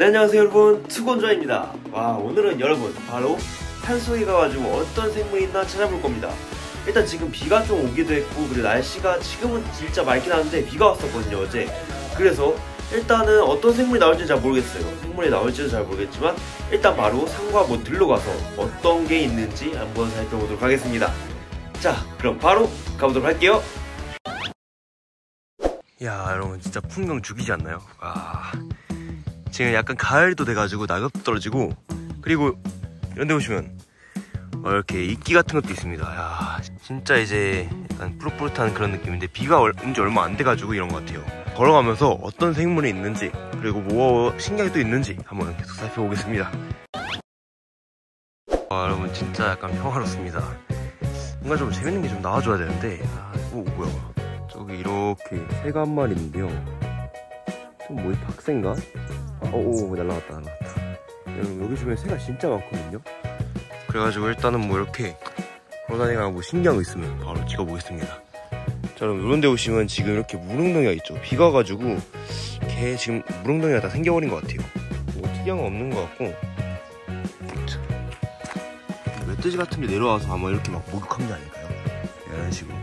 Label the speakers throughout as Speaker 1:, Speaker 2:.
Speaker 1: 네 안녕하세요 여러분. 투건조입니다. 와 오늘은 여러분 바로 산속에 가가지고 어떤 생물이 있나 찾아볼 겁니다. 일단 지금 비가 좀 오기도 했고 그리고 날씨가 지금은 진짜 맑긴 한데 비가 왔었거든요 어제. 그래서 일단은 어떤 생물이 나올지 잘 모르겠어요. 생물이 나올지도 잘 모르겠지만 일단 바로 산과 뭐 들러 가서 어떤 게 있는지 한번 살펴보도록 하겠습니다. 자 그럼 바로 가보도록 할게요. 야 여러분 진짜 풍경 죽이지 않나요? 아 지금 약간 가을도 돼가지고 낙엽도 떨어지고 그리고 이런 데 보시면 어, 이렇게 이끼 같은 것도 있습니다. 야 진짜 이제 약간 뿌릇뿌릇한 그런 느낌인데 비가 온 지 얼마 안 돼가지고 이런 것 같아요. 걸어가면서 어떤 생물이 있는지 그리고 뭐 신기하게 또 있는지 한번 계속 살펴보겠습니다. 아 여러분 진짜 약간 평화롭습니다. 뭔가 좀 재밌는 게 좀 나와줘야 되는데 아, 오 뭐야. 저기 이렇게 새가 한 마리 있는데요. 좀 뭐지 박새인가? 오오 날라갔다 날라갔다. 여러분 여기 주변에 새가 진짜 많거든요? 그래가지고 일단은 뭐 이렇게 걸어다니가 뭐 신기한 거 있으면 바로 찍어보겠습니다. 자 여러분 이런 데 오시면 지금 이렇게 무릉덩이가 있죠? 비가 와가지고 개 지금 무릉덩이가 다 생겨버린 것 같아요. 뭐 특이한 건 없는 것 같고. 자, 멧돼지 같은 게 내려와서 아마 이렇게 막 목욕한 게 아닐까요? 이런 식으로.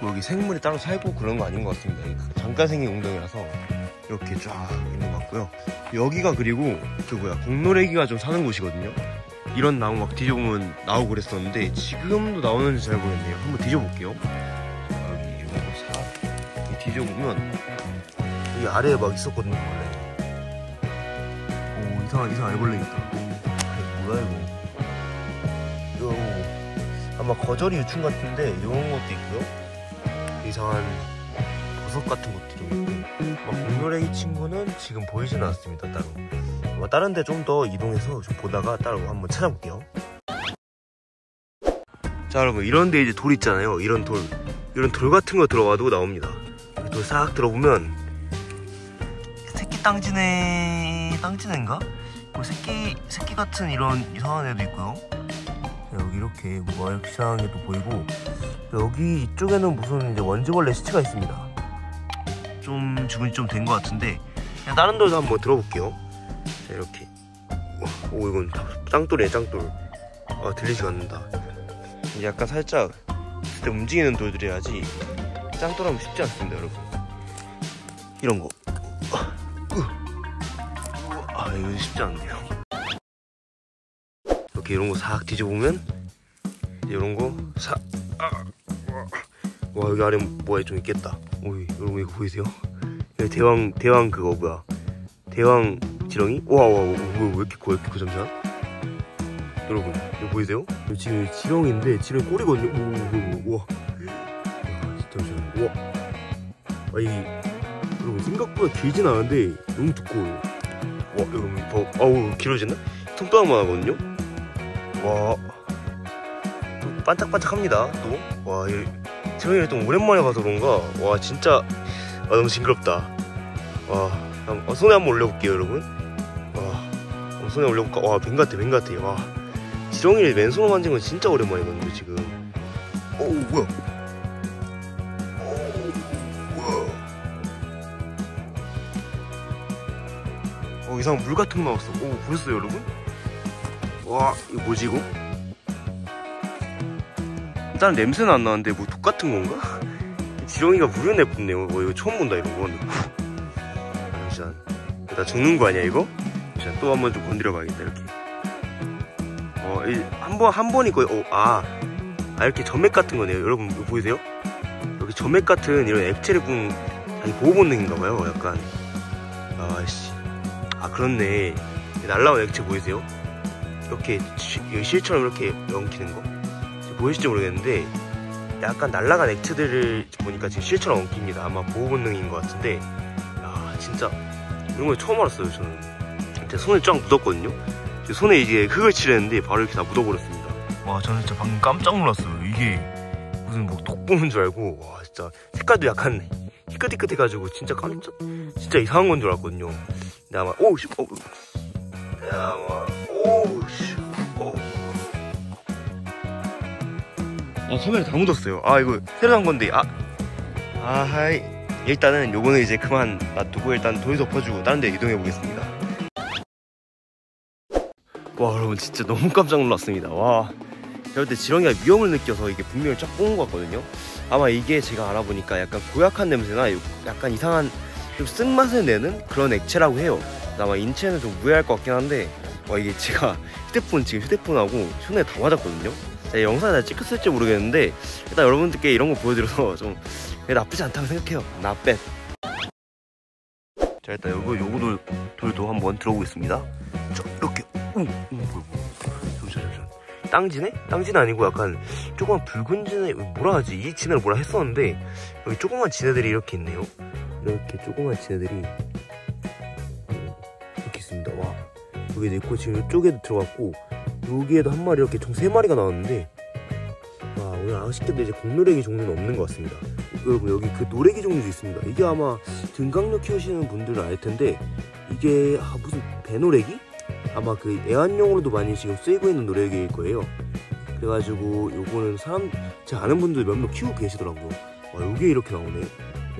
Speaker 1: 뭐 여기 생물이 따로 살고 그런 거 아닌 것 같습니다. 잠깐 생긴 웅덩이라서 이렇게 쫙 있는 것 같고요. 여기가 그리고 그 뭐야 공노래기가 좀 사는 곳이거든요. 이런 나무 막 뒤져보면 나오고 그랬었는데 지금도 나오는지 잘 모르겠네요. 한번 뒤져볼게요. 자, 여기 이런 거사 뒤져보면 여기 아래에 막 있었거든요 원래. 오 이상한 이상한 애벌레 있다. 오, 뭐야 이거? 이거 아마 거절이 유충 같은데 이런 것도 있고요. 이상한 버섯 같은 것도 좀 있고. 막이 친구는 지금 보이진 않습니다 따로. 아마 다른 데 좀 더 이동해서 좀 보다가 따로 한번 찾아볼게요. 자 여러분 이런 데 이제 돌 있잖아요. 이런 돌. 이런 돌 같은 거 들어와도 나옵니다. 돌 싹 들어보면 새끼 땅지네 땅지네인가? 뭐 새끼 새끼 같은 이런 이상한 애도 있고요. 자, 여기 이렇게 뭐 이렇게 이상한 게도 보이고 여기 이쪽에는 무슨 이제 원지벌레 시체가 있습니다 좀 주문이 좀 된 것 같은데 다른 돌도 한번 들어볼게요. 자 이렇게. 오 이건 짱돌이네 짱돌. 아 들리지가 않는다. 이제 약간 살짝 그때 움직이는 돌들이야지 짱돌하면 쉽지 않습니다 여러분. 이런 거. 아 이거 쉽지 않네요. 이렇게 이런 거 싹 뒤져보면 이런 거싹. 아, 와 여기 아래 뭐가 좀 있겠다. 오이 여러분 이거 보이세요? 여기 대왕 대왕 그거 뭐야? 대왕 지렁이? 와와 왜 이렇게 커? 왜 이렇게 커 잠시만 여러분 이거 보이세요? 지금 지렁이인데 지렁이 꼬리거든요? 오, 오, 와 진짜 우와. 아 이게 여러분 생각보다 길진 않은데 너무 두꺼워요. 와 여러분 더 아우 길어졌나? 손바닥만 하거든요? 와. 반짝반짝합니다 또 와 좀 오랜만에 봐서 그런가? 와 진짜. 아, 너무 징그럽다. 와 어, 손에 한번 올려볼게요 여러분. 와 어, 손에 올려볼까? 와뱀 같아 뱀 같아. 와 지렁이를 맨손으로 만진 건 진짜 오랜만이거든요 지금. 오 뭐야? 어 이상한 물 같은 거 나왔어. 오 보셨어요 여러분? 와 이거 뭐지 이거? 일단 냄새는 안 나는데 뭐 독 같은 건가? 지렁이가 물을 내뿜네요 뭐 이거 처음 본다 이런 거 잠시만 나 죽는 거 아니야 이거? 잠시만 또 한 번 좀 건드려 봐야겠다 이렇게. 어한번 한 번이 거의 어, 아, 아 이렇게 점액 같은 거네요. 여러분 이거 보이세요? 여기 점액 같은 이런 액체를 뿜 자기 보호 본능인가 봐요 약간. 아씨. 아 그렇네. 날라온 액체 보이세요? 이렇게 실처럼 이렇게 엉키는 거 보이실지 모르겠는데 약간 날라간 액체들을 보니까 지금 실처럼 엉킵니다. 아마 보호 본능인 것 같은데. 야 진짜 이런 걸 처음 알았어요 저는. 제 손에 쫙 묻었거든요. 제 손에 이제 흙을 칠했는데 바로 이렇게 다 묻어버렸습니다. 와 저는 진짜 방금 깜짝 놀랐어요. 이게 무슨 뭐 독 보는 줄 알고 와 진짜 색깔도 약간 희끗희끗해가지고 진짜 깜짝 진짜 이상한 건 줄 알았거든요. 근데 아마 어, 아마 오우 씨 아 소면에 다 묻었어요. 아 이거 새로 산 건데 아. 아하이. 일단은 요거는 이제 그만 놔두고 일단 돌 덮어주고 다른 데 이동해 보겠습니다. 와 여러분 진짜 너무 깜짝 놀랐습니다. 와. 제가 그때 지렁이가 위험을 느껴서 이게 분명히 쫙 뽑은 것 같거든요. 아마 이게 제가 알아보니까 약간 고약한 냄새나 약간 이상한 좀 쓴맛을 내는 그런 액체라고 해요. 아마 인체는 좀 무해할 것 같긴 한데 와 이게 제가 휴대폰 지금 휴대폰하고 손에 다 맞았거든요 제가 영상에 다 찍혔을지 모르겠는데 일단 여러분들께 이런 거 보여드려서 좀 나쁘지 않다고 생각해요. 나빼 자 일단 요거 요거 돌, 돌도 한번 들어보겠습니다. 자 이렇게. 오, 잠시만 잠시만. 땅지네? 땅지는 아니고 약간 조그만 붉은 지네 뭐라 하지? 이 지네를 뭐라 했었는데 여기 조그만 지네들이 이렇게 있네요. 이렇게 조그만 지네들이 이렇게 있습니다. 와. 여기도 있고 지금 이쪽에도 들어갔고 여기에도 한 마리 이렇게 총 세 마리가 나왔는데 와 오늘 아쉽게도 이제 공노래기 종류는 없는 것 같습니다. 여러분 여기 그 노래기 종류도 있습니다. 이게 아마 등강력 키우시는 분들은 알 텐데 이게 아, 무슨 배노래기? 아마 그 애완용으로도 많이 지금 쓰이고 있는 노래기일 거예요. 그래가지고 요거는 사람 제가 아는 분들 몇 명 키우고 계시더라고요. 와 요게 이렇게 나오네.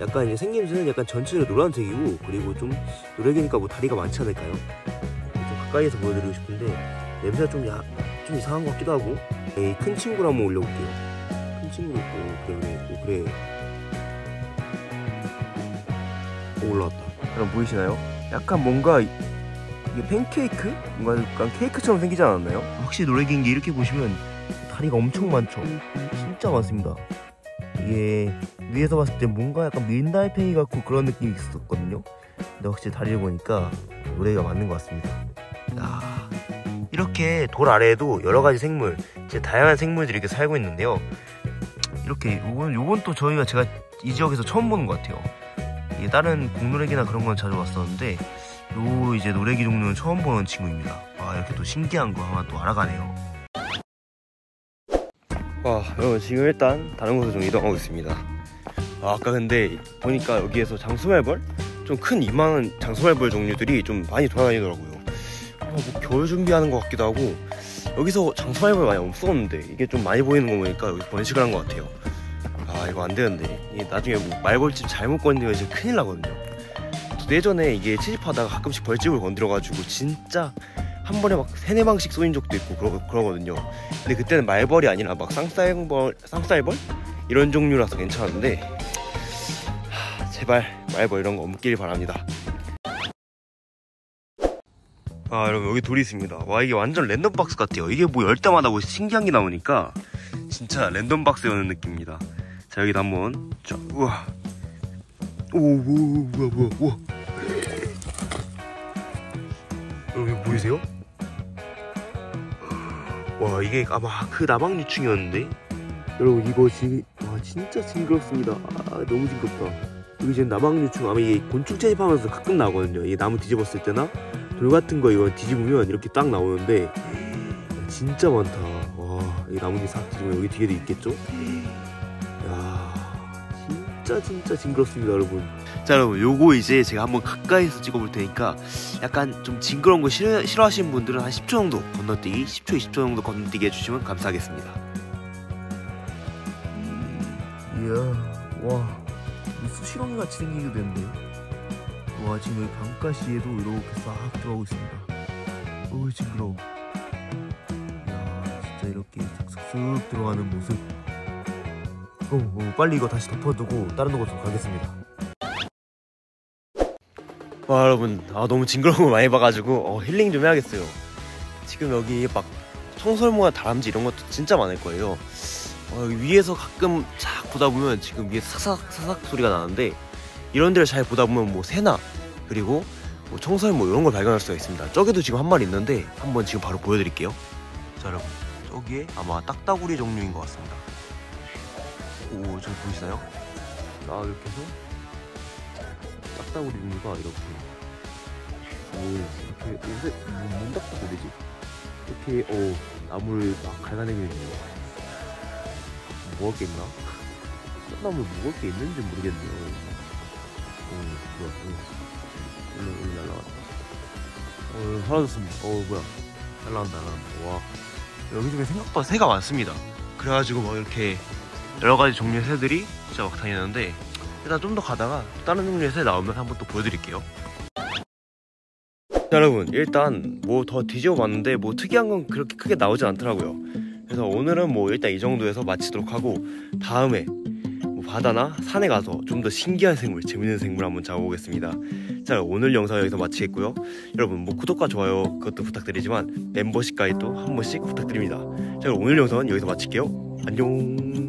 Speaker 1: 약간 이제 생김새는 약간 전체를 노란색이고 그리고 좀 노래기니까 뭐 다리가 많지 않을까요? 좀 가까이에서 보여드리고 싶은데 냄새가 좀, 야, 좀 이상한 것 같기도 하고. 이큰 친구를 한번 올려볼게요. 큰 친구 있고 그래 그래 오, 그래. 오, 올라왔다. 여러분 보이시나요? 약간 뭔가 이게 팬케이크? 뭔가 약간 케이크처럼 생기지 않았나요? 확실히 노래기인 게 이렇게 보시면 다리가 엄청 많죠? 진짜 많습니다. 이게 위에서 봤을 때 뭔가 약간 민달팽이 같고 그런 느낌이 있었거든요? 근데 확실히 다리를 보니까 노래가 맞는 것 같습니다. 야, 이렇게 돌 아래에도 여러 가지 생물 제 다양한 생물들이 이렇게 살고 있는데요. 이렇게 요건 요건 또 저희가 제가 이 지역에서 처음 보는 것 같아요. 이게 다른 공노래기나 그런 건 자주 봤었는데 요 이제 노래기 종류는 처음 보는 친구입니다. 아 이렇게 또 신기한 거 하나 또 알아가네요. 와 여러분 지금 일단 다른 곳으로 좀 이동하고 있습니다. 아, 아까 근데 보니까 여기에서 장수말벌? 좀 큰 이만한 장수말벌 종류들이 좀 많이 돌아다니더라고요. 아, 뭐 겨울 준비하는 것 같기도 하고 여기서 장수말벌 많이 없었는데 이게 좀 많이 보이는 거 보니까 여기서 번식을 한 것 같아요. 아 이거 안 되는데. 나중에 뭐 말벌집 잘못 건드리면 진짜 큰일 나거든요. 예전에 이게 채집하다가 가끔씩 벌집을 건드려가지고 진짜 한 번에 막 세네 방씩 쏘인 적도 있고 그러, 그러거든요. 근데 그때는 말벌이 아니라 막 쌍쌀벌 쌍쌀벌? 이런 종류라서 괜찮은데 하, 제발 말벌 이런 거 없길 바랍니다 아 여러분 여기 돌이 있습니다. 와 이게 완전 랜덤 박스 같아요. 이게 뭐 열 때마다 뭐 신기한 게 나오니까 진짜 랜덤 박스 여는 느낌입니다. 자 여기도 한번 자 우와. 오오 뭐야 뭐야 우와. 여러분 보이세요? 와 이게 아마 그 나방류충이었는데? 여러분 이거 지금 와 진짜 징그럽습니다. 아 너무 징그럽다. 여기 지금 나방류충 아마 이게 곤충 채집하면서 가끔 나오거든요. 이게 나무 뒤집었을 때나 돌 같은 거 이거 뒤집으면 이렇게 딱 나오는데 진짜 많다. 와 이 나무 뒤싹 뒤집으면 여기 뒤에도 있겠죠? 야 진짜 진짜 징그럽습니다 여러분. 자 여러분 요거 이제 제가 한번 가까이서 찍어볼 테니까 약간 좀 징그러운 거 싫어, 싫어하시는 분들은 한 10초 정도 건너뛰기 10초 20초 정도 건너뛰기 해주시면 감사하겠습니다. 이야 와 수시렁이 같이 생기게 됐네 와 지금 여기 강가 시에도 이렇게 싹 들어가고 있습니다. 어우 징그러워. 이야 진짜 이렇게 슥슥 들어가는 모습. 어, 어, 빨리 이거 다시 덮어두고 다른 곳으로 가겠습니다. 와 여러분. 아 너무 징그러운 거 많이 봐가지고 어, 힐링 좀 해야겠어요. 지금 여기 막 청설모나 다람쥐 이런 것도 진짜 많을 거예요. 어, 위에서 가끔 쫙 보다 보면 지금 위에 사삭 사삭 소리가 나는데 이런 데를 잘 보다 보면 뭐 새나 그리고 뭐 청설모 이런 걸 발견할 수가 있습니다. 저기도 지금 한 마리 있는데 한번 지금 바로 보여드릴게요. 자 여러분. 저기에 아마 딱따구리 종류인 것 같습니다. 오 저기 보이시나요? 아 이렇게 해서 딱따구리 종류가 이렇게. 오 이렇게 요새 뭔 딱따구리 되지? 이렇게 어 나무를 막 있네요. 먹을 게 있나? 나무에 먹을 게 있는지 모르겠네요 오 뭐야 오 일로 일로 날라갔다 어 사라졌습니다. 어 뭐야. 날라간다 날라간다. 와. 여기 중에 생각보다 새가 많습니다. 그래가지고 막 이렇게 여러 가지 종류의 새들이 진짜 막 다니는데 일단 좀 더 가다가 다른 종류의 새 나오면 한번 또 보여드릴게요. 자, 여러분 일단 뭐 더 뒤집어 봤는데 뭐 특이한 건 그렇게 크게 나오진 않더라고요. 그래서 오늘은 뭐 일단 이 정도에서 마치도록 하고 다음에 뭐 바다나 산에 가서 좀 더 신기한 생물 재밌는 생물 한번 잡아보겠습니다. 자 오늘 영상 여기서 마치겠고요. 여러분 뭐 구독과 좋아요 그것도 부탁드리지만 멤버십 가입도 한 번씩 부탁드립니다. 자 오늘 영상은 여기서 마칠게요. 안녕